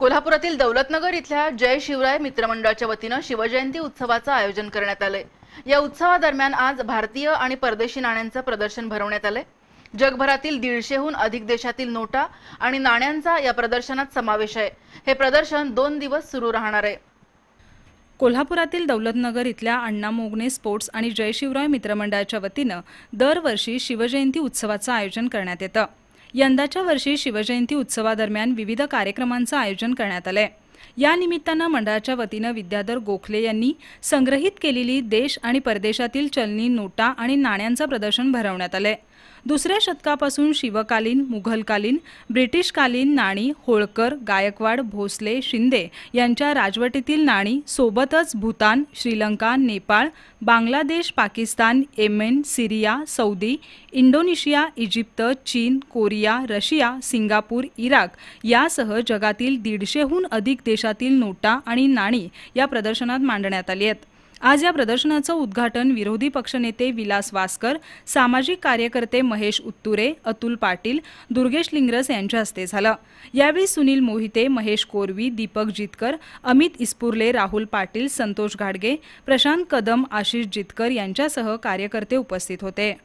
कोल्हापुरातील दौलतनगर इथल्या जय शिवराय मित्रमंडळाच्या वतीनं शिवजयंती उत्सवाचं आयोजन करण्यात आलंय. या उत्सवादरम्यान आज भारतीय आणि परदेशी नाण्यांचं प्रदर्शन भरवण्यात आलंय. जगभरातील दीडशेहून अधिक देशातील नोटा आणि नाण्यांचा या प्रदर्शनात समावेश आहे. हे प्रदर्शन दोन दिवस सुरू राहणार आहे. कोल्हापुरातील दौलतनगर इथल्या अण्णा मोगणे स्पोर्ट्स आणि जय शिवराय मित्रमंडळाच्या वतीनं दरवर्षी शिवजयंती उत्सवाचं आयोजन करण्यात येतं. यंदाच्या वर्षी शिवजयंती उत्सवादरम्यान विविध कार्यक्रमांचं आयोजन करण्यात आलंय. या निमित्तानं मंडळाच्या वतीनं विद्याधर गोखले यांनी संग्रहित केलेली देश आणि परदेशातील चलनी नोटा आणि नाण्यांचं प्रदर्शन भरवण्यात आलंय. दुसऱ्या शतकापासून शिवकालीन मुघलकालीन ब्रिटिशकालीन नाणी होळकर गायकवाड भोसले शिंदे यांच्या राजवटीतील नाणी सोबतच Bhutan Sri Lanka Nepal Bangladesh Pakistan Yemen Syria Saudi Indonesia Egypt चीन कोरिया रशिया सिंगापूर इराक यासह जगातील दीडशेहून अधिक देशातील नोटा आणि नाणी या प्रदर्शनात मांडण्यात आली आहेत. आज या प्रदर्शनाचं उद्घाटन विरोधी पक्षनेते विलास वासकर सामाजिक कार्यकर्ते महेश उत्तुरे अतुल पाटील दुर्गेश लिंगरस यांच्या हस्ते झालं. यावेळी सुनील मोहिते महेश कोरवी दीपक जितकर अमित इस्पुर्ले राहुल पाटील संतोष घाडगे प्रशांत कदम आशिष जितकर यांच्यासह कार्यकर्ते उपस्थित होते.